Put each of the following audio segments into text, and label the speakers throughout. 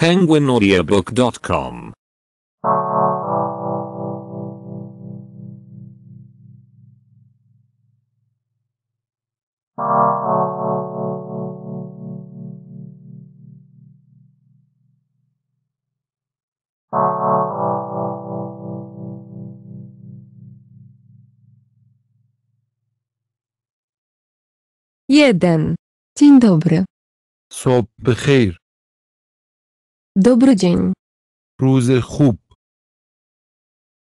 Speaker 1: penguinaudiobook.com
Speaker 2: Jeden. Dzień dobry.
Speaker 3: صبح بخیر
Speaker 2: Dobry dzień.
Speaker 3: روز خوب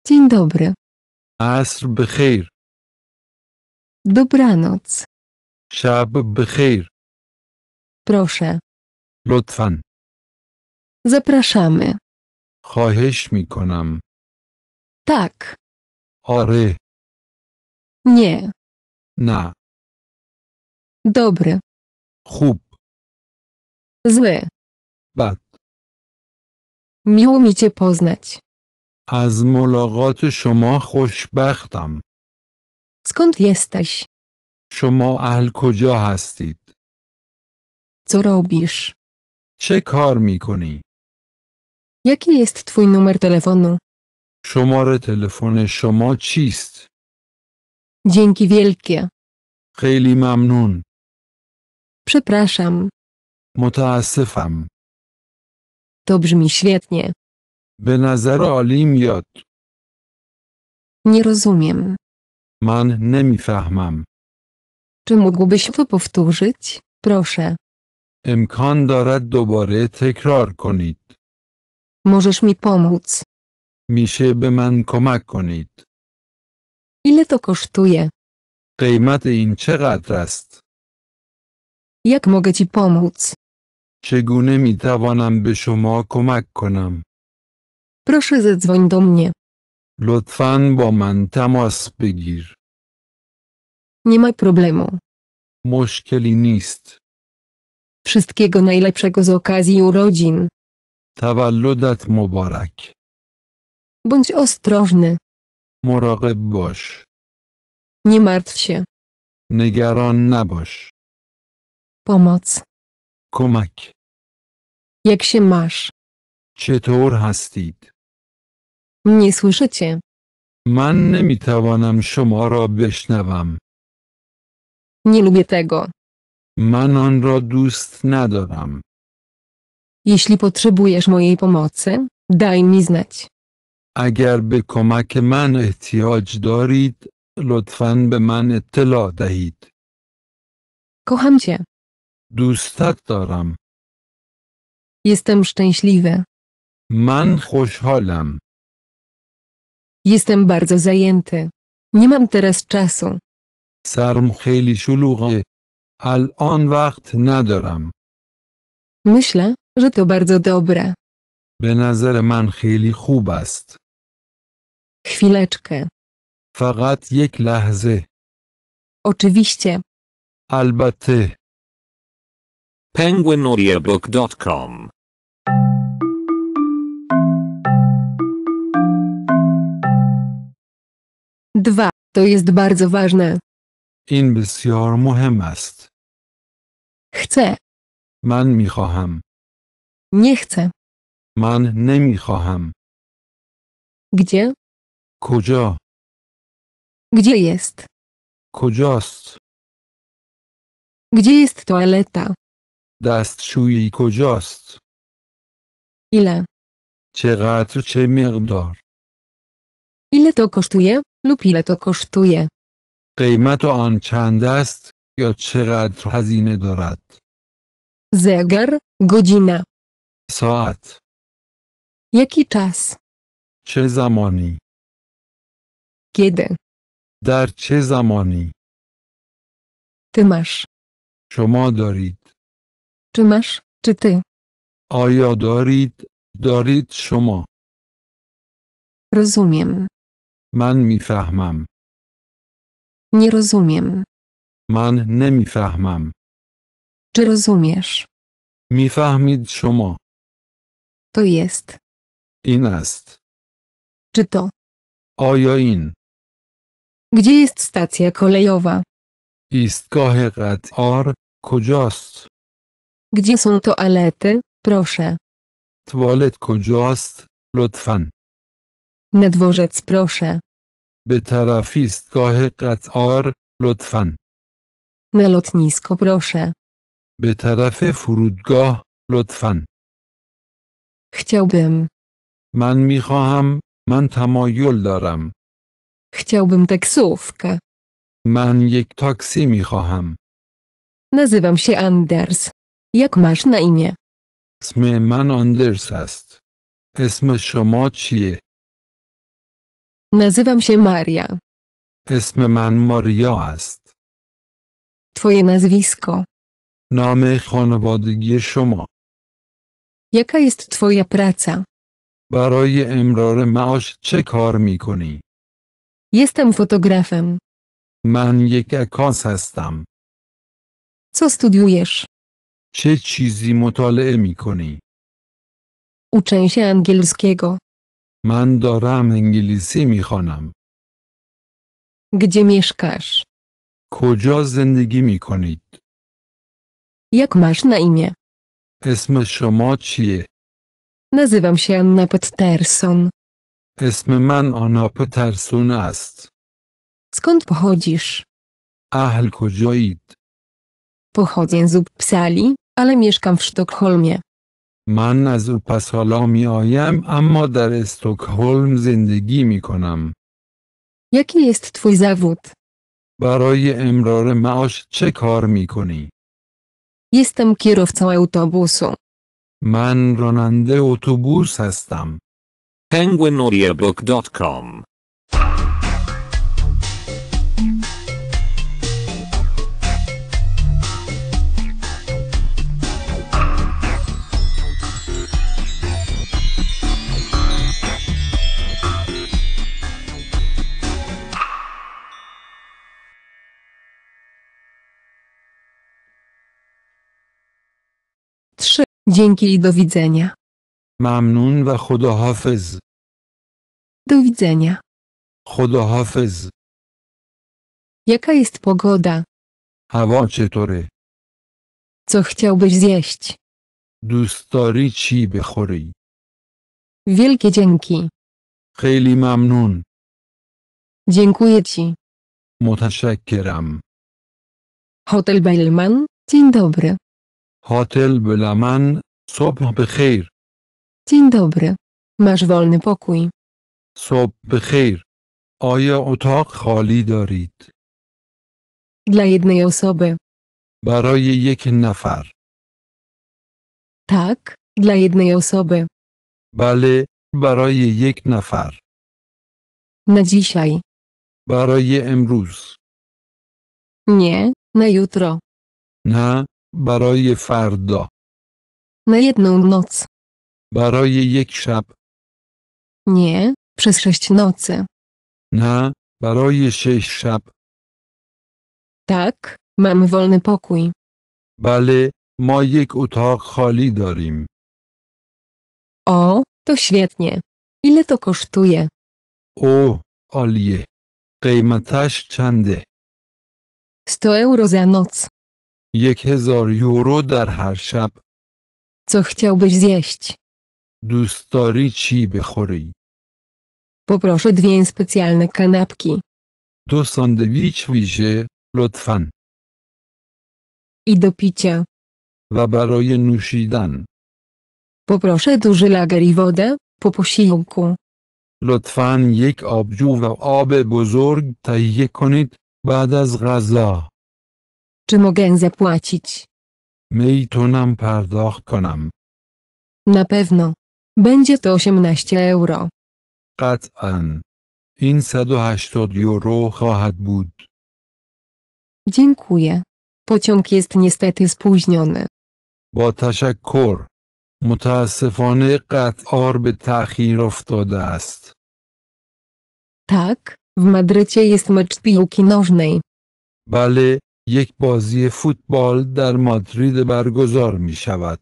Speaker 2: Dzień dobry.
Speaker 3: عصر بخیر
Speaker 2: Dobranoc.
Speaker 3: شب بخیر
Speaker 2: Proszę.
Speaker 3: لطفا
Speaker 2: Zapraszamy.
Speaker 3: خواهش می کنم
Speaker 2: Tak.
Speaker 3: آره
Speaker 2: Nie.
Speaker 3: نه
Speaker 2: Dobry.
Speaker 3: خوب
Speaker 2: Zły.
Speaker 3: بد
Speaker 2: Miło mi cię poznać.
Speaker 3: از ملاقات شما خوشبختم
Speaker 2: Skąd jesteś?
Speaker 3: شما اهل کجا هستید
Speaker 2: Co robisz?
Speaker 3: چه کار می کنی
Speaker 2: Jaki jest twój numer telefonu?
Speaker 3: شماره تلفن شما چیست
Speaker 2: Dzięki wielkie.
Speaker 3: خیلی ممنون
Speaker 2: Przepraszam.
Speaker 3: متاسفم
Speaker 2: To brzmi świetnie.
Speaker 3: به نظر عالی میاد
Speaker 2: Nie rozumiem.
Speaker 3: من نمیفهمم
Speaker 2: Czy mógłbyś to powtórzyć? Proszę.
Speaker 3: امکان دارد دوباره تکرار کنید
Speaker 2: Możesz mi pomóc.
Speaker 3: میشه به من کمک کنید
Speaker 2: Ile to kosztuje?
Speaker 3: قیمت این چقدر است
Speaker 2: Jak mogę ci pomóc?
Speaker 3: چگونه می توانم به شما کمک کنم
Speaker 2: Proszę zadzwoń do mnie.
Speaker 3: لطفاً با من تماس بگیر
Speaker 2: Nie ma problemu.
Speaker 3: مشکلی نیست
Speaker 2: Wszystkiego najlepszego z okazji urodzin.
Speaker 3: تولدت مبارک
Speaker 2: Bądź ostrożny.
Speaker 3: مراقب باش
Speaker 2: Nie martw się.
Speaker 3: نگران نباش
Speaker 2: Pomoc.
Speaker 3: کمک
Speaker 2: Jak się masz?
Speaker 3: چطور هستید
Speaker 2: Nie słyszycie.
Speaker 3: من نمی توانم شما را بشنوم
Speaker 2: Nie lubię tego.
Speaker 3: من آن را دوست ندارم
Speaker 2: Jeśli potrzebujesz mojej pomocy, daj mi znać.
Speaker 3: اگر به کمک من احتیاج دارید لطفاً به من اطلاع دهید
Speaker 2: Kocham cię.
Speaker 3: دوستت دارم
Speaker 2: Jestem szczęśliwy.
Speaker 3: من خوشحالم
Speaker 2: Jestem bardzo zajęty. Nie mam teraz czasu.
Speaker 3: سرم خیلی شلوغه الان وقت ندارم
Speaker 2: Myślę, że to bardzo dobre.
Speaker 3: به نظر من خیلی خوب است
Speaker 2: Chwileczkę.
Speaker 3: فقط یک لحظه
Speaker 2: Oczywiście.
Speaker 3: البته
Speaker 1: penguinaudiobook.com
Speaker 2: Dwa. To jest bardzo ważne.
Speaker 3: این بسیار مهم است
Speaker 2: Chcę.
Speaker 3: من میخواهم
Speaker 2: Nie chcę.
Speaker 3: من نمیخواهم
Speaker 2: Gdzie?
Speaker 3: کجا
Speaker 2: Gdzie jest?
Speaker 3: کجاست
Speaker 2: Gdzie jest toaleta?
Speaker 3: دستشویی کجاست
Speaker 2: Ile?
Speaker 3: چقدر چه مقدار
Speaker 2: Ile to kosztuje? Lub ile to kosztuje?
Speaker 3: قیمت آن چند است یا چقدر هزینه دارد
Speaker 2: Zegar, godzina.
Speaker 3: ساعت
Speaker 2: Jaki czas?
Speaker 3: چه زمانی
Speaker 2: Kiedy?
Speaker 3: در چه زمانی
Speaker 2: Ty masz.
Speaker 3: شما دارید
Speaker 2: Czy masz? Czy ty?
Speaker 3: آیا دارید دارید شما
Speaker 2: Rozumiem.
Speaker 3: من میفهمم
Speaker 2: Nie rozumiem.
Speaker 3: من نمیفهمم
Speaker 2: Czy rozumiesz?
Speaker 3: میفهمید شما
Speaker 2: To jest.
Speaker 3: این است
Speaker 2: Czy to?
Speaker 3: آیا این
Speaker 2: Gdzie jest stacja kolejowa?
Speaker 3: ایستگاه قطار کجاست
Speaker 2: Gdzie są toalety? Proszę.
Speaker 3: توالت کجاست؟ لطفاً.
Speaker 2: Na dworzec proszę.
Speaker 3: به طرف ایستگاه قطار لطفاً.
Speaker 2: Na lotnisko proszę.
Speaker 3: به طرف فرودگاه لطفاً.
Speaker 2: Chciałbym.
Speaker 3: من میخواهم من تمایل دارم.
Speaker 2: Chciałbym taksówkę.
Speaker 3: من یک تاکسی میخواهم.
Speaker 2: Nazywam się Anders. Jak masz na imię?
Speaker 3: اسم من آندرس است. اسم شما چیه؟
Speaker 2: Nazywam się Maria.
Speaker 3: اسم من ماریا است.
Speaker 2: Twoje nazwisko.
Speaker 3: نام خانوادگی شما.
Speaker 2: Jaka jest twoja praca?
Speaker 3: برای امرار معاش چه کار میکنی؟
Speaker 2: Jestem fotografem.
Speaker 3: من یک عکاس هستم.
Speaker 2: Co studiujesz?
Speaker 3: چه چیزی مطالعه میکنی؟
Speaker 2: Uczę się angielskiego.
Speaker 3: من دارم انگلیسی میخوانم.
Speaker 2: Gdzie mieszkasz?
Speaker 3: کجا زندگی میکنید؟
Speaker 2: Jak masz na imię?
Speaker 3: اسم شما چیه؟
Speaker 2: Nazywam się Anna Pettersson.
Speaker 3: اسم من آنا پترسون است.
Speaker 2: Skąd pochodzisz?
Speaker 3: اهل کجایید؟
Speaker 2: Pochodzę z Uppsali, ale mieszkam w Sztokholmie.
Speaker 3: من از اوپسالا می آیم اما در استکهلم زندگی می کنم.
Speaker 2: Jaki jest twój zawód?
Speaker 3: برای امرار معاش چه کار می کنی؟
Speaker 2: Jestem kierowcą autobusu.
Speaker 3: من راننده اتوبوس هستم.
Speaker 1: penguinaudiobook.com
Speaker 2: Dzięki i do widzenia.
Speaker 3: ممنون و خداحافظ.
Speaker 2: Do widzenia.
Speaker 3: خداحافظ.
Speaker 2: Jaka jest pogoda?
Speaker 3: هوا چطوره؟
Speaker 2: Co chciałbyś zjeść?
Speaker 3: دوست داری چی بخوری؟
Speaker 2: Wielkie dzięki.
Speaker 3: خیلی ممنون.
Speaker 2: Dziękuję ci.
Speaker 3: متشکرم.
Speaker 2: Hotel Bellman. Dzień dobry.
Speaker 3: هتل بلمن صبح بخیر.
Speaker 2: Dzień dobry. Masz wolny pokój.
Speaker 3: صبح بخیر. آیا اتاق خالی دارید؟
Speaker 2: Dla jednej osoby.
Speaker 3: برای یک نفر.
Speaker 2: Tak, dla jednej osoby.
Speaker 3: بله، برای یک نفر.
Speaker 2: Na dzisiaj.
Speaker 3: برای امروز.
Speaker 2: Nie, na jutro.
Speaker 3: نه، برای فردا.
Speaker 2: Na jedną noc.
Speaker 3: برای یک شب.
Speaker 2: Nie, przez sześć nocy.
Speaker 3: نه، برای شش شب.
Speaker 2: Tak, mamy wolny pokój.
Speaker 3: بله، ما یک اتاق خالی داریم.
Speaker 2: O, to świetnie. Ile to kosztuje?
Speaker 3: اوه، عالیه. قیمتش چنده؟
Speaker 2: 100 euro za noc.
Speaker 3: یک هزار یورو در هر شب.
Speaker 2: Co chciałbyś zjeść?
Speaker 3: دوست داری چی بخوری؟
Speaker 2: Poproszę dwie specjalne kanapki.
Speaker 3: دو ساندویچ ویژه، لطفاً.
Speaker 2: I do picia.
Speaker 3: و برای نوشیدن.
Speaker 2: Poproszę duży lager i wodę, po posiłku.
Speaker 3: لطفاً یک آبجو و آب بزرگ تهیه کنید بعد از غذا.
Speaker 2: Czy mogę zapłacić?
Speaker 3: میتونم پرداخت کنم.
Speaker 2: Na pewno. Będzie to 18 euro.
Speaker 3: قطعاً. این 180 یورو خواهد بود.
Speaker 2: Dziękuję. Pociąg jest niestety spóźniony.
Speaker 3: با تشکر. متاسفانه قطار به تأخیر افتاده است.
Speaker 2: Tak, w Madrycie jest mecz piłki nożnej.
Speaker 3: بله، یک بازی فوتبال در مادرید برگزار می شود.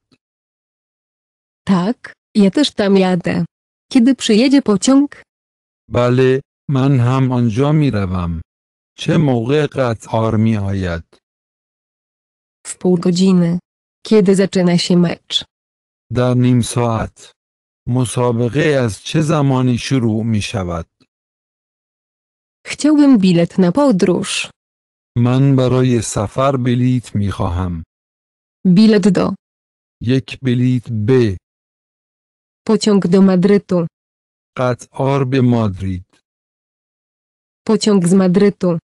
Speaker 2: Tak, ja też tam jadę. Kiedy przyjedzie pociąg?
Speaker 3: بله، من هم آنجا می روم. چه موقع قطار می آید؟
Speaker 2: W pół godziny. Kiedy zaczyna się mecz?
Speaker 3: در نیم ساعت. مسابقه از چه زمانی شروع می شود؟
Speaker 2: Chciałbym bilet na podróż.
Speaker 3: من برای سفر بلیت می خواهم.
Speaker 2: Bilet do.
Speaker 3: یک بلیت به
Speaker 2: Pociąg do Madrytu.
Speaker 3: قطار به مادرید.
Speaker 2: Pociąg z Madrytu.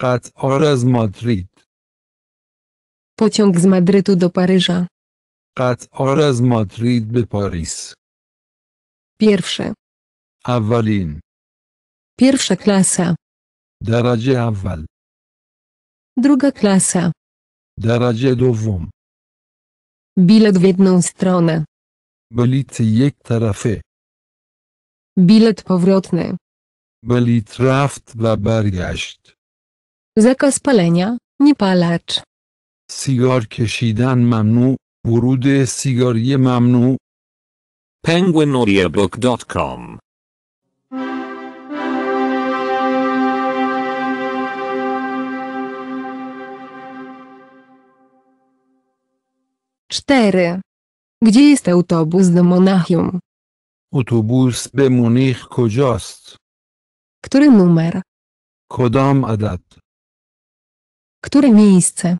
Speaker 3: قطار از مادرید.
Speaker 2: Pociąg z Madrytu do Paryża.
Speaker 3: قطار از مادرید به پاریس.
Speaker 2: Pierwsze.
Speaker 3: اولین.
Speaker 2: Pierwsza klasa.
Speaker 3: درجه اول.
Speaker 2: Druga klasa.
Speaker 3: درجه دوم.
Speaker 2: Bilet w jedną stronę.
Speaker 3: بلیت یک طرفه.
Speaker 2: Bilet powrotny.
Speaker 3: بلیت رفت و برگشت.
Speaker 2: Zakaz palenia. Niepalacz.
Speaker 3: سیگار کشیدن ممنوع. ورود سیگاری ممنوع.
Speaker 1: penguinaudiobook.com
Speaker 2: Cztery. Gdzie jest autobus do Monachium?
Speaker 3: اتوبوس به مونیخ کجاست؟
Speaker 2: Który numer?
Speaker 3: کدام عدد؟
Speaker 2: Które miejsce?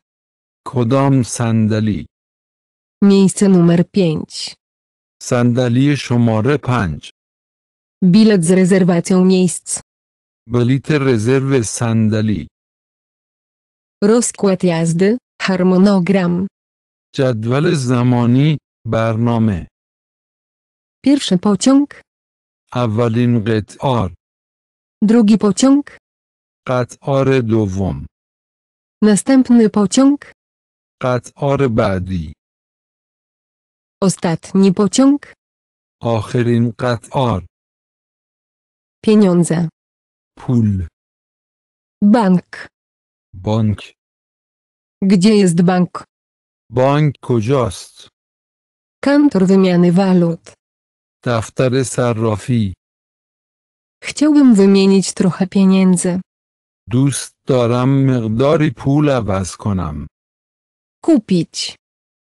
Speaker 3: کدام صندلی؟
Speaker 2: Miejsce numer 5.
Speaker 3: صندلی شماره پنج.
Speaker 2: Bilet z rezerwacją miejsc.
Speaker 3: بلیت رزرو صندلی.
Speaker 2: Rozkład jazdy. Harmonogram.
Speaker 3: جدول زمانی برنامه.
Speaker 2: Pierwszy pociąg.
Speaker 3: اولین قطار.
Speaker 2: Drugi pociąg.
Speaker 3: قطار دوم.
Speaker 2: Następny pociąg.
Speaker 3: قطار بعدی.
Speaker 2: Ostatni pociąg.
Speaker 3: آخرین قطار.
Speaker 2: Pieniądze.
Speaker 3: پول.
Speaker 2: Bank.
Speaker 3: بانک.
Speaker 2: Gdzie jest bank?
Speaker 3: بانک کجاست؟
Speaker 2: Kantor wymiany walut.
Speaker 3: دفتر صرافی.
Speaker 2: Chciałbym wymienić trochę pieniędzy.
Speaker 3: دوست دارم مقداری پول عوض کنم.
Speaker 2: Kupić.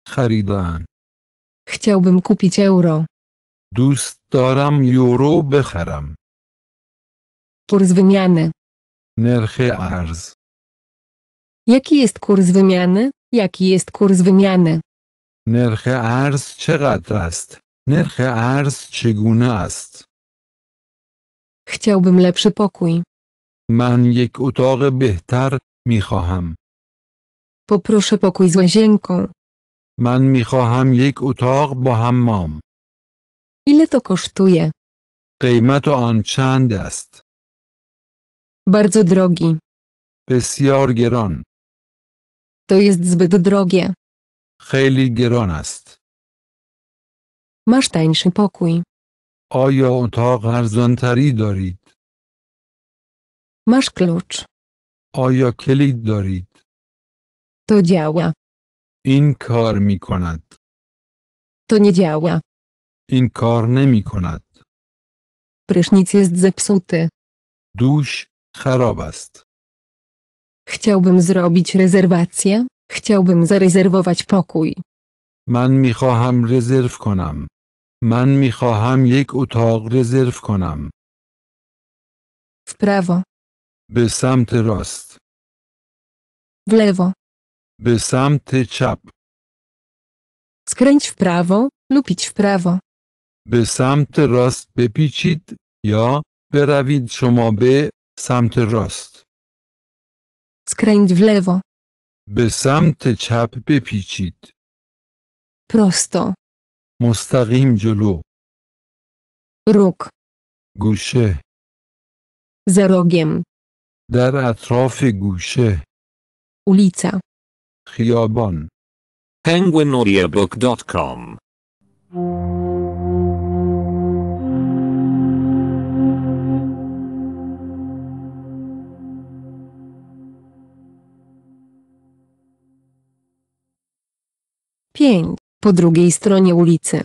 Speaker 3: خریدن.
Speaker 2: Chciałbym kupić euro.
Speaker 3: دوست دارم یورو بخرم.
Speaker 2: Kurs wymiany.
Speaker 3: نرخ ارز.
Speaker 2: Jaki jest kurs wymiany? Jaki jest kurs wymiany?
Speaker 3: نرخ ارز چقدر است؟ نرخ ارز چگونه است؟
Speaker 2: Chciałbym lepszy pokój.
Speaker 3: من یک اتاق بهتر می خواهم.
Speaker 2: Poproszę pokój z łazienką.
Speaker 3: من می خواهم یک اتاق با حمام.
Speaker 2: Ile to kosztuje?
Speaker 3: قیمت آن چند است؟
Speaker 2: Bardzo drogi.
Speaker 3: بسیار گران.
Speaker 2: To jest zbyt drogie.
Speaker 3: خیلی گران است.
Speaker 2: Masz tańszy pokój.
Speaker 3: آیا اتاق ارزانتری دارید؟
Speaker 2: Masz klucz.
Speaker 3: آیا کلید دارید؟
Speaker 2: To działa.
Speaker 3: این کار می کند.
Speaker 2: To nie działa.
Speaker 3: این کار نمی کند.
Speaker 2: Prysznic jest zepsuty.
Speaker 3: دوش خراب است.
Speaker 2: Chciałbym zrobić rezerwację. Chciałbym zarezerwować pokój.
Speaker 3: من می خواهم رزرو کنم. من می خواهم یک اتاق رزرو کنم.
Speaker 2: W prawo.
Speaker 3: به سمت راست.
Speaker 2: W lewo.
Speaker 3: به سمت چپ.
Speaker 2: Skręć w prawo lub idź w prawo.
Speaker 3: به سمت راست بپیچید یا بروید شما به سمت راست.
Speaker 2: skręć w lewo.
Speaker 3: By sam te ciap pipicit.
Speaker 2: Prosto.
Speaker 3: Mustarim dziulu.
Speaker 2: Róg.
Speaker 3: Gusie.
Speaker 2: Za rogiem.
Speaker 3: Dara trofy gusie.
Speaker 2: Ulica.
Speaker 3: Chiobon.
Speaker 1: Penguinoriebook.com.
Speaker 2: Mm. 5. Po drugiej stronie ulicy.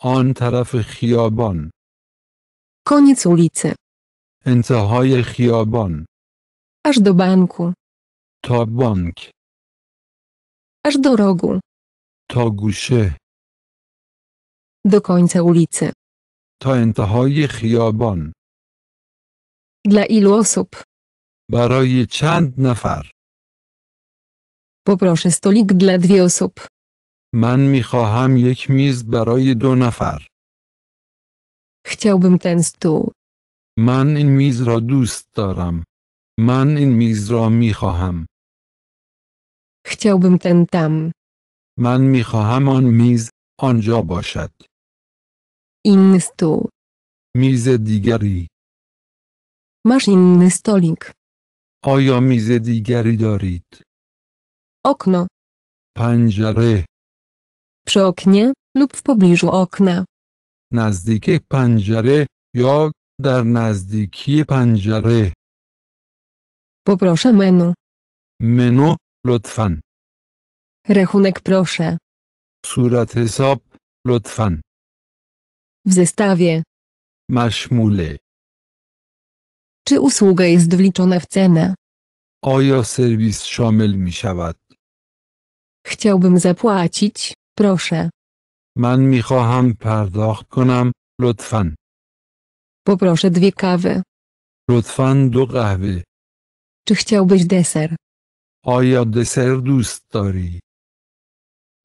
Speaker 3: On taraf Chiobon.
Speaker 2: Koniec ulicy.
Speaker 3: انتهای خیابان.
Speaker 2: Aż do banku.
Speaker 3: تا بانک.
Speaker 2: Aż do rogu.
Speaker 3: تا گوشه.
Speaker 2: Do końca ulicy.
Speaker 3: تا انتهای خیابان.
Speaker 2: Dla ilu osób?
Speaker 3: برای چند نفر.
Speaker 2: Poproszę stolik dla dwie osób.
Speaker 3: من می خواهم یک میز برای دو نفر
Speaker 2: Chciałbym ten stół.
Speaker 3: من این میز را دوست دارم من این میز را می خواهم
Speaker 2: Chciałbym ten tam.
Speaker 3: من می خواهم آن میز آنجا باشد
Speaker 2: Inny stół.
Speaker 3: میز دیگری
Speaker 2: Masz inny stolik.
Speaker 3: آیا میز دیگری دارید
Speaker 2: Okno.
Speaker 3: پنجره
Speaker 2: Przy oknie lub w pobliżu okna.
Speaker 3: نزدیک پنجره یا در نزدیکی پنجره
Speaker 2: Poproszę menu.
Speaker 3: منو لطفا
Speaker 2: Rachunek proszę.
Speaker 3: صورت حساب لطفا
Speaker 2: W zestawie.
Speaker 3: مشموله
Speaker 2: Czy usługa jest wliczona w cenę?
Speaker 3: آیا سرویس شامل می شود
Speaker 2: Chciałbym zapłacić, proszę.
Speaker 3: من می خواهم پرداخت کنم لطفا
Speaker 2: Poproszę dwie kawy.
Speaker 3: لطفا دو قهوه
Speaker 2: Czy chciałbyś deser?
Speaker 3: آیا دسر دوست داری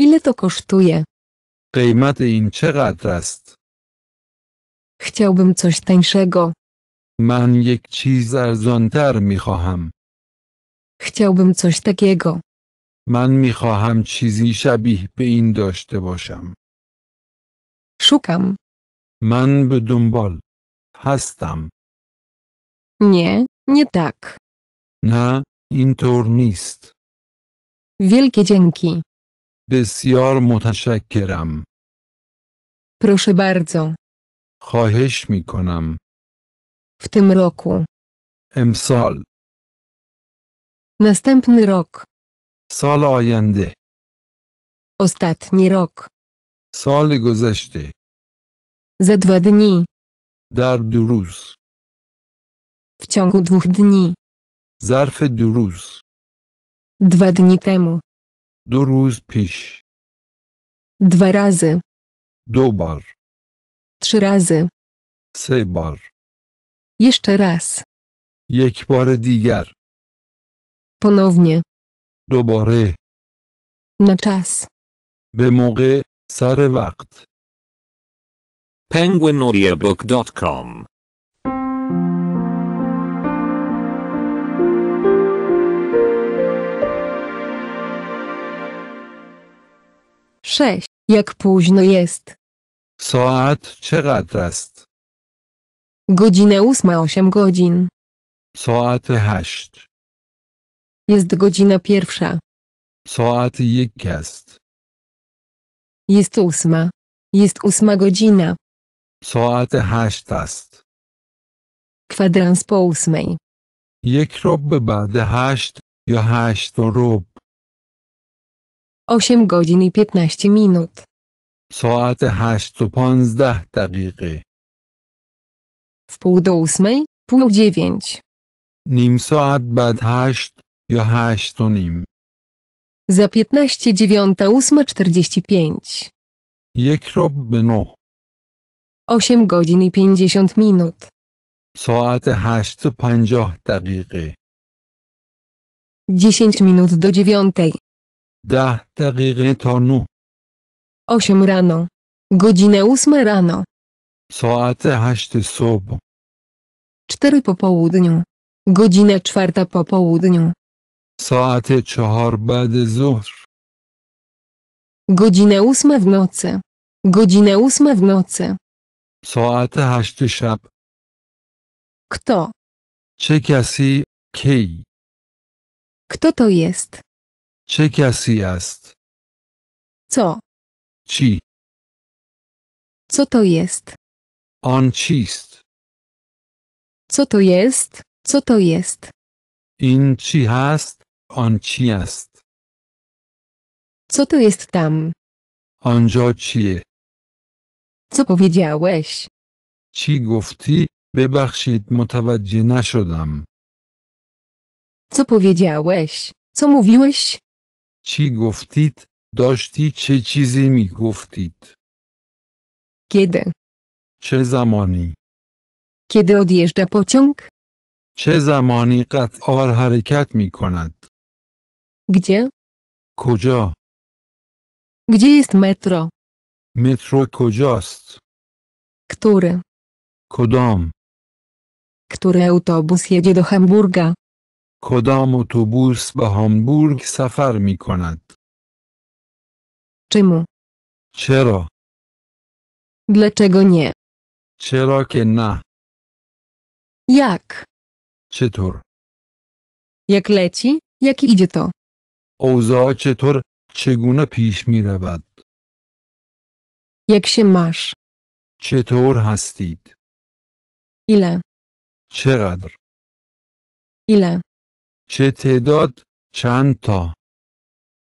Speaker 2: Ile to kosztuje?
Speaker 3: قیمت این چقدر است
Speaker 2: Chciałbym coś tańszego.
Speaker 3: من یک چیز ارزانتر می خواهم
Speaker 2: Chciałbym coś takiego.
Speaker 3: من می خواهم چیزی شبیه به این داشته باشم
Speaker 2: Szukam.
Speaker 3: من به دنبال هستم
Speaker 2: Nie, nie tak.
Speaker 3: نه اینطور نیست
Speaker 2: Wielkie dzięki.
Speaker 3: بسیار متشکرم
Speaker 2: Proszę bardzo.
Speaker 3: خواهش می کنم
Speaker 2: W tym roku.
Speaker 3: امسال
Speaker 2: Następny rok.
Speaker 3: سال آینده
Speaker 2: Ostatni rok.
Speaker 3: سال گذشته
Speaker 2: Za dwa dni.
Speaker 3: در دو روز
Speaker 2: W ciągu dwóch dni.
Speaker 3: ظرف دو روز
Speaker 2: Dwa dni temu.
Speaker 3: دو روز پیش
Speaker 2: Dwa razy.
Speaker 3: دو بار
Speaker 2: Trzy razy.
Speaker 3: سه بار
Speaker 2: Jeszcze raz.
Speaker 3: یک بار دیگر
Speaker 2: Ponownie.
Speaker 3: do pory.
Speaker 2: Na czas.
Speaker 3: Wymogi, sary wakt.
Speaker 1: penguinaudiobook.com
Speaker 2: Sześć. Jak późno jest?
Speaker 3: Soat czeratast.
Speaker 2: Godzina ósma osiem godzin.
Speaker 3: Soat haszt.
Speaker 2: Jest godzina pierwsza.
Speaker 3: ساعت یک است
Speaker 2: Jest ósma. Jest ósma godzina.
Speaker 3: ساعت هشت است
Speaker 2: Kwadrans po ósmej.
Speaker 3: یک رب بعد هشت یا هشت و رب
Speaker 2: Osiem godzin i piętnaście minut.
Speaker 3: ساعت هشت و پانزده دقیقه
Speaker 2: W pół do ósmej, pół dziewięć.
Speaker 3: نیم ساعت بعد هشت یا هشت و نیم
Speaker 2: Za piętnaście dziewiąta ósma czterdzieści pięć.
Speaker 3: یک رب به نه
Speaker 2: Osiem godzin i pięćdziesiąt minut.
Speaker 3: ساعت هشت و پنجاه دقیقه
Speaker 2: Dziesięć minut do dziewiątej.
Speaker 3: ده دقیقه تا نه
Speaker 2: Osiem rano. Godzinę ósma rano.
Speaker 3: ساعت هشت صبح
Speaker 2: Cztery po południu. Godzinę czwarta po południu.
Speaker 3: ساعت چهار بعد ظهر
Speaker 2: Godzinę ósma w nocy. Godzinę ósma w nocy.
Speaker 3: ساعت هشت شب
Speaker 2: Kto?
Speaker 3: چه کسی کی
Speaker 2: Kto to jest?
Speaker 3: چه کسی است
Speaker 2: Co?
Speaker 3: چی
Speaker 2: Co to jest?
Speaker 3: آن چیست
Speaker 2: Co to jest? Co to jest?
Speaker 3: این چی هست on ci jest.
Speaker 2: Co to jest tam?
Speaker 3: On ci.
Speaker 2: Co powiedziałeś?
Speaker 3: Ci gufti, bebachshit mutawadzje nasiodam.
Speaker 2: Co powiedziałeś? Co mówiłeś?
Speaker 3: Ci guftit, doszti czy ci zimi guftit.
Speaker 2: Kiedy?
Speaker 3: Czy zamoni?
Speaker 2: Kiedy odjeżdża pociąg?
Speaker 3: Czy zamoni kat or mi mikonat?
Speaker 2: Gdzie?
Speaker 3: کجا
Speaker 2: Gdzie jest metro?
Speaker 3: مترو کجاست
Speaker 2: Który?
Speaker 3: کدام
Speaker 2: Który autobus jedzie do Hamburga?
Speaker 3: کدام اتوبوس به هامبورگ سفر می کند
Speaker 2: Czemu?
Speaker 3: چرا
Speaker 2: Dlaczego nie?
Speaker 3: چرا که نه
Speaker 2: Jak?
Speaker 3: چطور
Speaker 2: Jak leci? Jak idzie to?
Speaker 3: اوضاع چطور چگونه پیش می رود
Speaker 2: Jak się masz?
Speaker 3: چطور هستید
Speaker 2: Ile?
Speaker 3: چقدر
Speaker 2: Ile?
Speaker 3: چه تعداد چند تا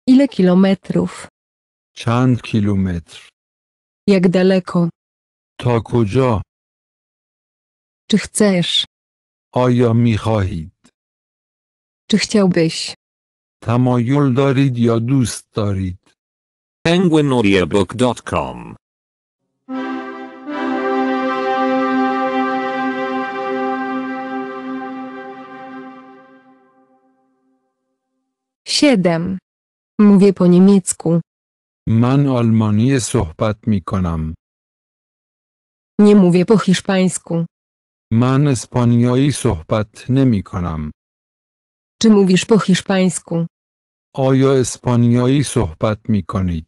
Speaker 2: Ile kilometrów?
Speaker 3: چند کیلومتر
Speaker 2: Jak daleko?
Speaker 3: تا کجا
Speaker 2: Czy chcesz?
Speaker 3: آیا می خواهید
Speaker 2: Czy chciałbyś?
Speaker 3: Tamoiul dorit
Speaker 1: penguinaudiobook.com
Speaker 2: Siedem. Mówię po niemiecku.
Speaker 3: Man almanie sohbat mikonam.
Speaker 2: Nie mówię po hiszpańsku.
Speaker 3: Man espanjoi sohbat nemikonam.
Speaker 2: Czy mówisz po hiszpańsku?
Speaker 3: آیا اسپانیایی صحبت می کنید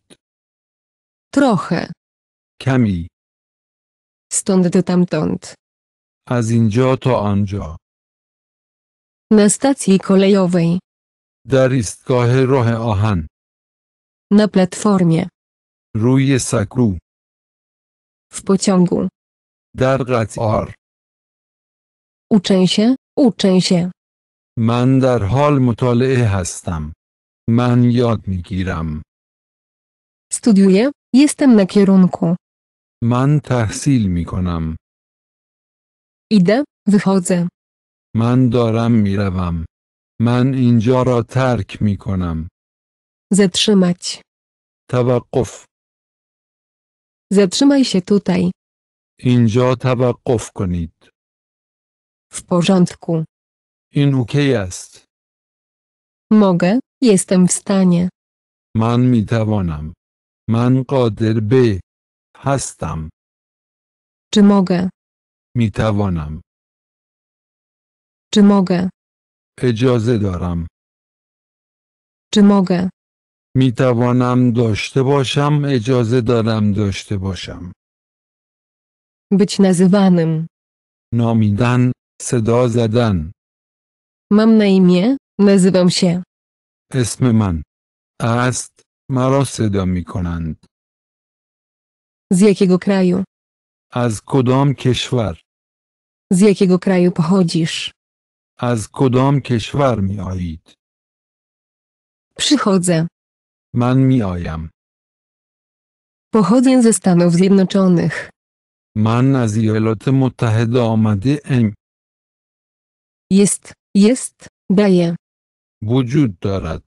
Speaker 2: Trochę.
Speaker 3: کمی
Speaker 2: Stąd do tamtąd.
Speaker 3: از اینجا تا آنجا
Speaker 2: Na stacji kolejowej.
Speaker 3: در ایستگاه راه آهن
Speaker 2: Na platformie.
Speaker 3: روی سکو
Speaker 2: W pociągu.
Speaker 3: در قطار
Speaker 2: Uczę się, uczę się.
Speaker 3: من در حال مطالعه هستم من یاد می گیرم
Speaker 2: Studiuję, jestem na kierunku.
Speaker 3: من تحصیل می کنم
Speaker 2: Idę, wychodzę.
Speaker 3: من دارم می روم من اینجا را ترک می کنم
Speaker 2: Zatrzymać.
Speaker 3: توقف
Speaker 2: Zatrzymaj się tutaj.
Speaker 3: اینجا توقف کنید
Speaker 2: W porządku.
Speaker 3: Inuke jest.
Speaker 2: Mogę, jestem w stanie.
Speaker 3: Man mitawonam. Man koder by. Hastam.
Speaker 2: Czy mogę?
Speaker 3: Mitawonam.
Speaker 2: Czy mogę?
Speaker 3: Ejazę.
Speaker 2: Czy mogę?
Speaker 3: Mitawonam dośte bosham. Ejazę daram.
Speaker 2: Być nazywanym.
Speaker 3: Nomidan, seda zadan.
Speaker 2: Mam na imię, nazywam się.
Speaker 3: Esmeman. Ast marosy domikonant.
Speaker 2: Z jakiego kraju?
Speaker 3: Az kudom kieszwar.
Speaker 2: Z jakiego kraju pochodzisz?
Speaker 3: Az kudom kieszwar mi oid.
Speaker 2: Przychodzę.
Speaker 3: Man mi ojam.
Speaker 2: Pochodzę ze Stanów Zjednoczonych.
Speaker 3: Man az Ielot Mutaheda omady em.
Speaker 2: Jest jest, daje.
Speaker 3: وجود دارد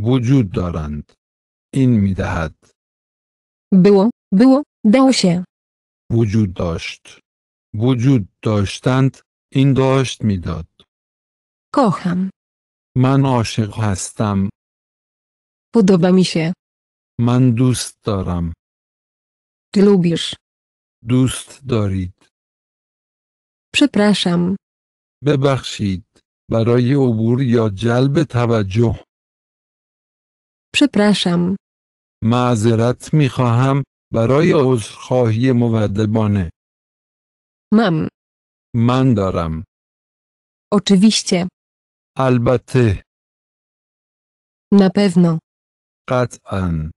Speaker 3: وجود دارند این می دهد
Speaker 2: Było, było, dało się.
Speaker 3: وجود داشت وجود داشتند این داشت میداد
Speaker 2: Kocham.
Speaker 3: من عاشق هستم
Speaker 2: Podoba mi się.
Speaker 3: من دوست دارم
Speaker 2: Ty lubisz.
Speaker 3: دوست دارید
Speaker 2: Przepraszam.
Speaker 3: ببخشید برای عبور یا جلب توجه
Speaker 2: Przepraszam.
Speaker 3: معذرت می خواهم برای عذرخواهی مودبانه
Speaker 2: Mam.
Speaker 3: من دارم
Speaker 2: Oczywiście.
Speaker 3: البته
Speaker 2: Na pewno.
Speaker 3: قطعا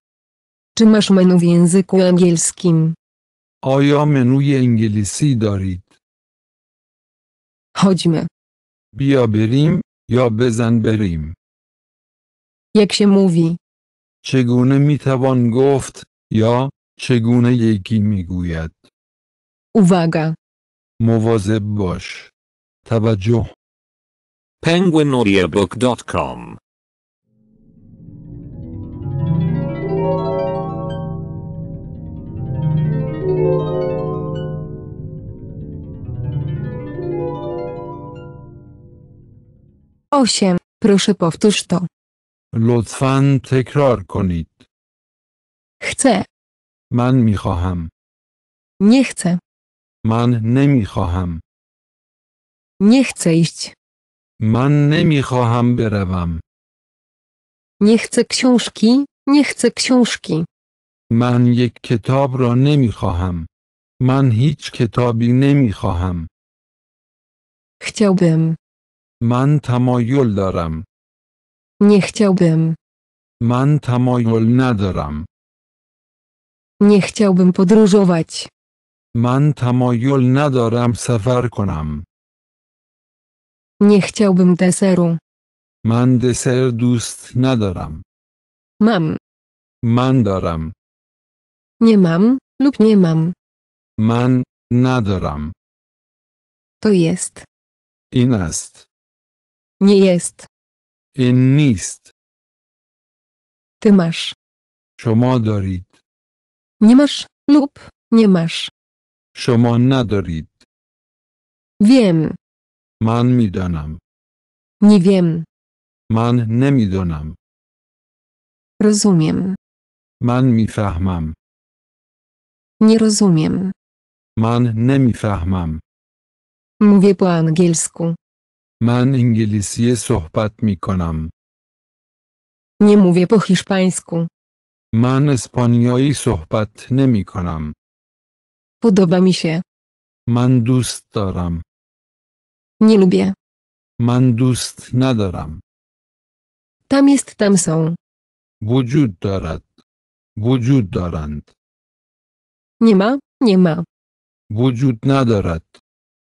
Speaker 2: Czy masz menu w języku angielskim?
Speaker 3: آیا منوی انگلیسی دارید
Speaker 2: Chodźmy.
Speaker 3: بیا بریم یا بزن بریم
Speaker 2: Jak się mówi?
Speaker 3: چگونه می توان گفت یا چگونه یکی می گوید
Speaker 2: Uwaga.
Speaker 3: مواظب باش توجه
Speaker 1: penguinaudiobook.com
Speaker 2: 8. Proszę powtórz to.
Speaker 3: Lutfan tekrar konit.
Speaker 2: Chcę.
Speaker 3: Man mi kocham.
Speaker 2: Nie chcę.
Speaker 3: Man nemi kocham.
Speaker 2: Nie chcę iść.
Speaker 3: Man nemi kocham berewam.
Speaker 2: Nie chcę książki, nie chcę książki.
Speaker 3: Man jek ketabro nemi kocham. Man hic ketabi nemi kocham.
Speaker 2: Chciałbym.
Speaker 3: من تمایل دارم.
Speaker 2: Nie chciałbym.
Speaker 3: من تمایل ندارم.
Speaker 2: Nie chciałbym podróżować.
Speaker 3: من تمایل ندارم سفر کنم.
Speaker 2: Nie chciałbym deseru.
Speaker 3: من دسر دوست ندارم.
Speaker 2: Mam.
Speaker 3: من دارم.
Speaker 2: Nie mam lub nie mam.
Speaker 3: من ندارم.
Speaker 2: To jest.
Speaker 3: این است.
Speaker 2: Nie jest.
Speaker 3: این نیست.
Speaker 2: Ty masz.
Speaker 3: شما دارید.
Speaker 2: Nie masz lub nie masz.
Speaker 3: شما ندارید.
Speaker 2: Wiem.
Speaker 3: من میدانم.
Speaker 2: Nie wiem.
Speaker 3: من نمیدانم.
Speaker 2: Rozumiem.
Speaker 3: من میفهمم.
Speaker 2: Nie rozumiem.
Speaker 3: من نمیفهمم.
Speaker 2: Mówię po angielsku.
Speaker 3: من انگلیسی صحبت می کنم.
Speaker 2: Nie mówię po hiszpańsku.
Speaker 3: من اسپانیایی صحبت نمی کنم.
Speaker 2: Podoba mi się.
Speaker 3: من دوست دارم.
Speaker 2: Nie lubię.
Speaker 3: من دوست ندارم.
Speaker 2: Tam jest, tam są.
Speaker 3: وجود دارد. وجود دارند.
Speaker 2: Nie ma, nie ma.
Speaker 3: وجود ندارد.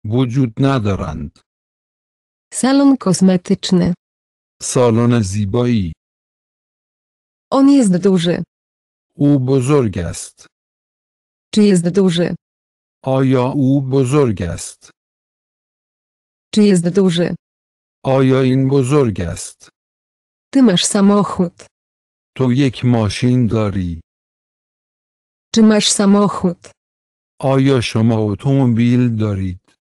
Speaker 3: وجود ندارند.
Speaker 2: Salon kosmetyczny.
Speaker 3: Salon zibai.
Speaker 2: On jest duży.
Speaker 3: U bozorg.
Speaker 2: Czy jest duży?
Speaker 3: A ja u bozorg.
Speaker 2: Czy jest duży?
Speaker 3: A ja in bozorg.
Speaker 2: Ty masz samochód.
Speaker 3: To jak maszyn dari.
Speaker 2: Czy masz samochód?
Speaker 3: A ja szama automobil darit.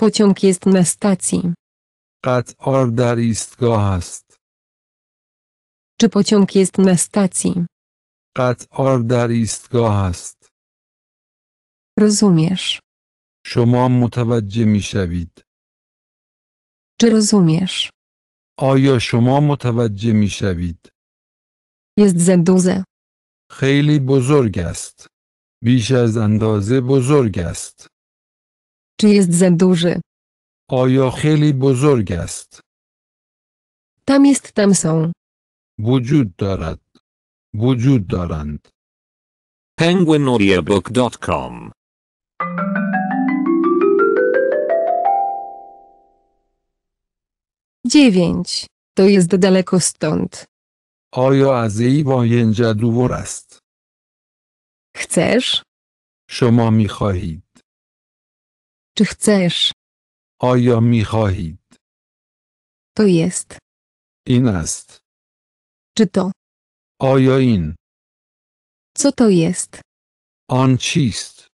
Speaker 2: Pociąg jest na stacji.
Speaker 3: قطار در ایستگاه است.
Speaker 2: Czy pociąg jest na stacji?
Speaker 3: قطار در ایستگاه است.
Speaker 2: Rozumiesz.
Speaker 3: شما متوجه می شوید.
Speaker 2: Czy rozumiesz?
Speaker 3: آیا شما متوجه می شوید؟
Speaker 2: Jest za duże.
Speaker 3: خیلی بزرگ است. بیش از اندازه بزرگ است.
Speaker 2: Czy jest za duży?
Speaker 3: آیا خیلی بزرگ است؟
Speaker 2: Tam jest, tam są.
Speaker 3: وجود دارد. وجود دارند.
Speaker 1: penguinaudiobook.com
Speaker 2: Dziewięć. To jest daleko stąd.
Speaker 3: آیا از ای اینجا دور است؟
Speaker 2: Chcesz?
Speaker 3: شما می خواهید.
Speaker 2: Czy chcesz?
Speaker 3: آیا می خواهید؟
Speaker 2: To jest.
Speaker 3: این است.
Speaker 2: Czy to?
Speaker 3: آیا این؟
Speaker 2: Co to jest?
Speaker 3: آن چیست؟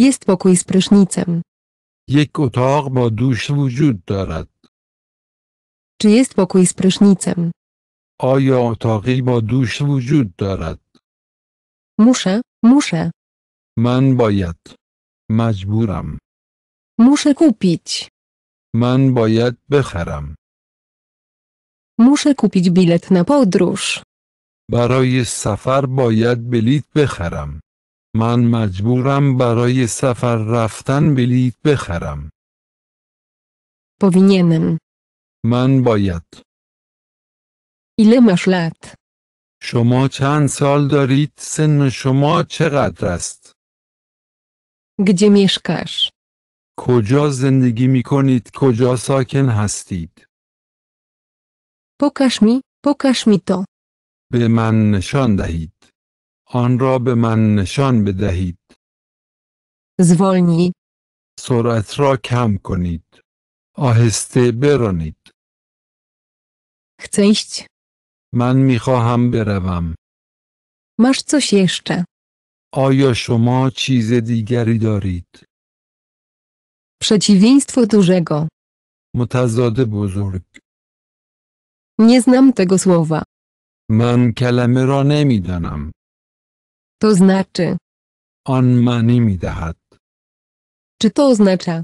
Speaker 2: Jest pokój z prysznicem.
Speaker 3: یک اتاق با دوش وجود دارد.
Speaker 2: Czy jest pokój z prysznicem?
Speaker 3: آیا اتاقی با دوش وجود دارد؟
Speaker 2: Muszę, muszę.
Speaker 3: من باید. مجبورم.
Speaker 2: Muszę kupić.
Speaker 3: من باید بخرم.
Speaker 2: Muszę kupić bilet na podróż.
Speaker 3: برای سفر باید بلیت بخرم. من مجبورم برای سفر رفتن بلیت بخرم.
Speaker 2: Powinienem.
Speaker 3: من باید.
Speaker 2: Ile masz lat?
Speaker 3: شما چند سال دارید؟ سن شما چقدر است؟
Speaker 2: Gdzie mieszkasz?
Speaker 3: کجا زندگی می کنید؟ کجا ساکن هستید؟
Speaker 2: Pokaż mi, pokaż mi to.
Speaker 3: به من نشان دهید. آن را به من نشان بدهید.
Speaker 2: Zwolnij.
Speaker 3: سرعت را کم کنید. آهسته برانید.
Speaker 2: Chcę iść.
Speaker 3: من می خواهم بروم.
Speaker 2: Masz coś jeszcze?
Speaker 3: آیا شما چیز دیگری دارید؟
Speaker 2: Przeciwieństwo dużego.
Speaker 3: متضاد بزرگ
Speaker 2: Nie znam tego słowa.
Speaker 3: من کلمه را نمیدانم
Speaker 2: To znaczy,
Speaker 3: آن معنی میدهد
Speaker 2: czy to oznacza?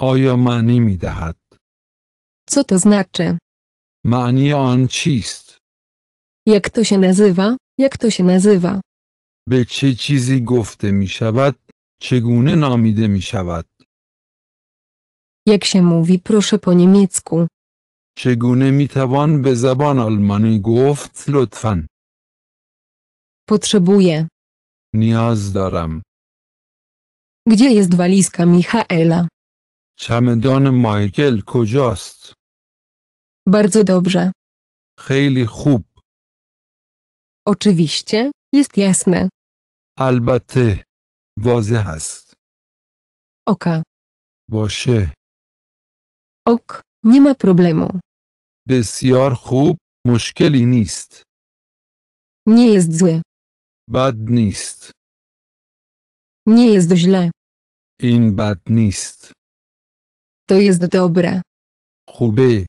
Speaker 3: آیا معنی میدهد
Speaker 2: Co to znaczy?
Speaker 3: معنی آن چیست
Speaker 2: Jak to się nazywa? Jak to się nazywa?
Speaker 3: به چه چیزی گفته می شود چگونه نامیده می شود
Speaker 2: Jak się mówi proszę po niemiecku?
Speaker 3: چگونه می توان به زبان آلمانی گفت لطفا
Speaker 2: Potrzebuję.
Speaker 3: نیاز دارم
Speaker 2: Gdzie jest walizka Michaela?
Speaker 3: چمدان مایکل کجاست
Speaker 2: Bardzo dobrze.
Speaker 3: خیلی خوب
Speaker 2: Oczywiście, jest jasne.
Speaker 3: البته واضح است
Speaker 2: Oka.
Speaker 3: باشه
Speaker 2: Ok, nie ma problemu.
Speaker 3: بسیار خوب مشکلی نیست
Speaker 2: Nie jest zły.
Speaker 3: بد نیست
Speaker 2: Nie jest źle.
Speaker 3: این بد نیست
Speaker 2: To jest dobre.
Speaker 3: خوبه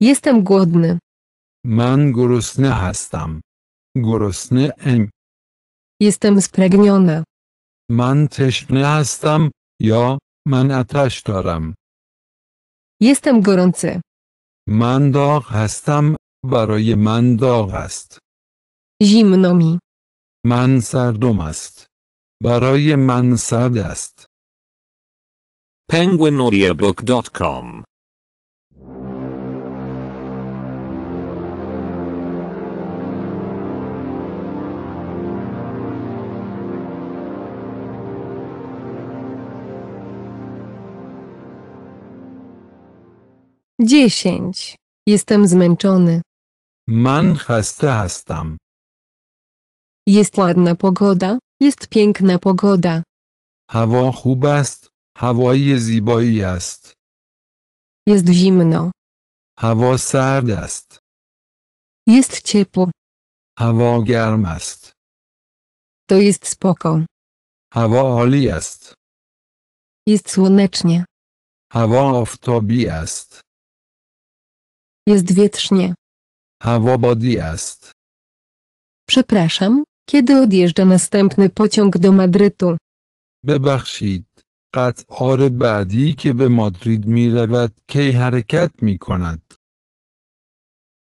Speaker 2: Jestem głodny.
Speaker 3: من گرسنه هستم Głosny M.
Speaker 2: Jestem spragniona.
Speaker 3: Man teśny hastam, jo, man atasztoram.
Speaker 2: Jestem gorący.
Speaker 3: Man dog hastam, baroje man dog hast.
Speaker 2: Zimno mi.
Speaker 3: Man sardum ast. Baroje man sad.
Speaker 1: PenguinAudiobook.com
Speaker 2: Dziesięć. Jestem zmęczony.
Speaker 3: Man hast.
Speaker 2: Jest ładna pogoda, jest piękna pogoda.
Speaker 3: Hawa hubast, hawa jest
Speaker 2: Jest zimno.
Speaker 3: Hawa sardast.
Speaker 2: Jest ciepło.
Speaker 3: Hawa germast.
Speaker 2: To jest spoko.
Speaker 3: Hawa oli jest.
Speaker 2: Jest słonecznie.
Speaker 3: Hawa w
Speaker 2: jest. wietrznie.
Speaker 3: هوا بادی است
Speaker 2: Przepraszam, kiedy odjeżdża następny pociąg do Madrytu?
Speaker 3: ببخشید قطار بعدی که به مادرید می رود کی حرکت می کند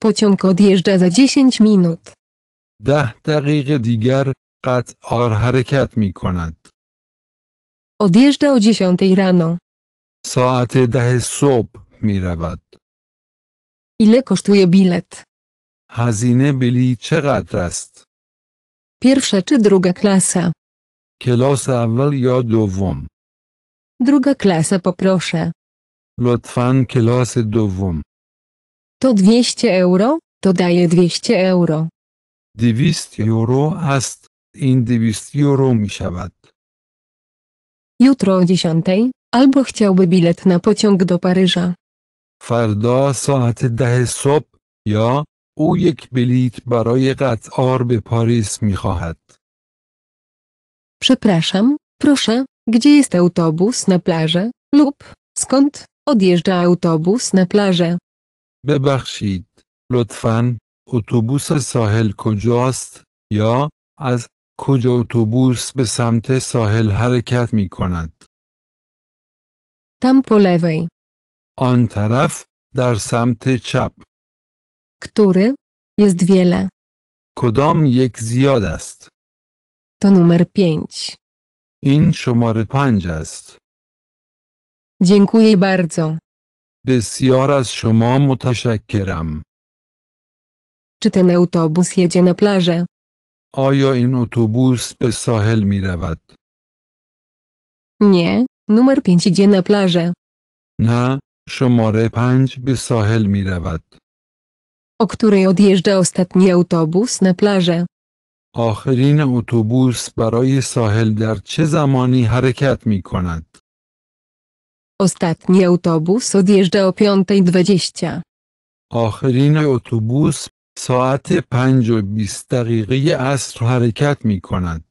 Speaker 2: Pociąg odjeżdża za 10 minut.
Speaker 3: ده دقیقه دیگر قطار حرکت می کند
Speaker 2: Odjeżdża o 10 rano.
Speaker 3: ساعت ده صبح می رود
Speaker 2: Ile kosztuje bilet?
Speaker 3: هزینه بلیط چقدر است
Speaker 2: Pierwsza czy druga klasa?
Speaker 3: کلاس اول یا دوم
Speaker 2: Druga klasa poproszę.
Speaker 3: لطفا کلاس دوم
Speaker 2: To 200 euro? To daje 200 euro.
Speaker 3: دویست یورو است این دویست یورو می شود
Speaker 2: Jutro o 10 albo chciałby bilet na pociąg do Paryża.
Speaker 3: فردا ساعت ده صبح یا او یک بلیط برای قطار به پاریس می خواهد
Speaker 2: Przepraszam, proszę, gdzie jest autobus na plażę? Lub skąd odjeżdża autobus na plażę?
Speaker 3: ببخشید لطفا اتوبوس ساحل کجاست یا از کجا اتوبوس به سمت ساحل حرکت می کند
Speaker 2: Tam po lewej.
Speaker 3: On taraf, dar samty czap.
Speaker 2: Który? Jest wiele.
Speaker 3: Kodom jek zjodast.
Speaker 2: To numer
Speaker 3: pięć. In szumory pandziast.
Speaker 2: Dziękuję bardzo.
Speaker 3: Bisjoraz szumomu taszakiram.
Speaker 2: Czy ten autobus jedzie na plażę?
Speaker 3: Ojo in autobus pe sohel mirawat.
Speaker 2: Nie, numer pięć idzie na plażę.
Speaker 3: Na, شماره پنج به ساحل می رود
Speaker 2: O której odjeżdża ostatni autobus na plażę?
Speaker 3: آخرین اتوبوس برای ساحل در چه زمانی حرکت می کند؟
Speaker 2: Ostatni autobus odjeżdża o 5.20.
Speaker 3: آخرین اتوبوس ساعت پنج و بیست دقیقه عصر حرکت می کند.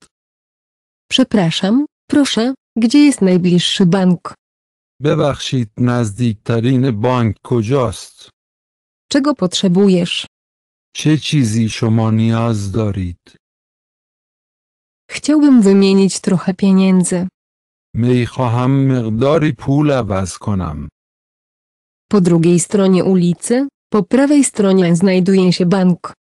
Speaker 2: Przepraszam, proszę, gdzie jest najbliższy bank?
Speaker 3: ببخشید نزدیکترین بانک کجاست؟
Speaker 2: Czego potrzebujesz?
Speaker 3: چه چیزی شما نیاز دارید؟
Speaker 2: Chciałbym wymienić trochę pieniędzy.
Speaker 3: می خواهم مقداری پول عوض کنم.
Speaker 2: Po drugiej stronie ulicy, po prawej stronie znajduje się bank.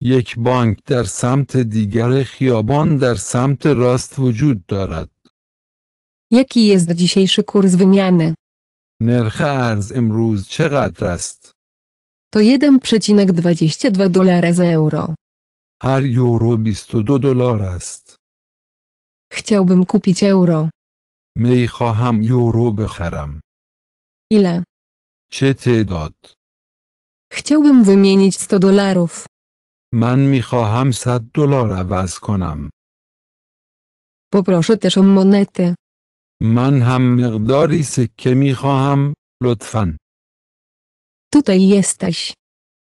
Speaker 3: یک بانک در سمت دیگر خیابان در سمت راست وجود دارد.
Speaker 2: Jaki jest dzisiejszy kurs wymiany?
Speaker 3: نرخ ارز امروز چقدر است؟
Speaker 2: To 1,22 dolara za euro.
Speaker 3: هر یورو 22 دلار است.
Speaker 2: Chciałbym kupić euro.
Speaker 3: می خواهم یورو بخرم.
Speaker 2: Ile?
Speaker 3: چه تعداد؟
Speaker 2: Chciałbym wymienić 100 dolarów.
Speaker 3: من می خواهم 100 دلار عوض کنم.
Speaker 2: Poproszę też o monety.
Speaker 3: من هم مقداری سکه می خواهم لطفاً.
Speaker 2: Tutaj jesteś.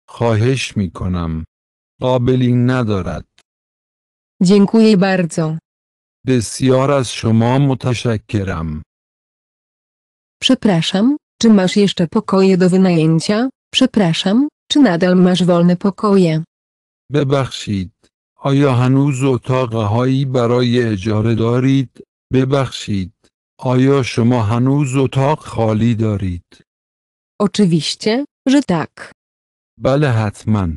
Speaker 3: خواهش می کنم. قابلی ندارد.
Speaker 2: Dziękuję bardzo.
Speaker 3: بسیار از شما متشکرم.
Speaker 2: Przepraszam, czy masz jeszcze pokoje do wynajęcia? Przepraszam, czy nadal masz wolne pokoje?
Speaker 3: ببخشید. آیا هنوز اتاقهایی برای اجاره دارید؟ ببخشید. آیا شما هنوز اتاق خالی دارید؟
Speaker 2: Oczywiście, że tak.
Speaker 3: بله حتما.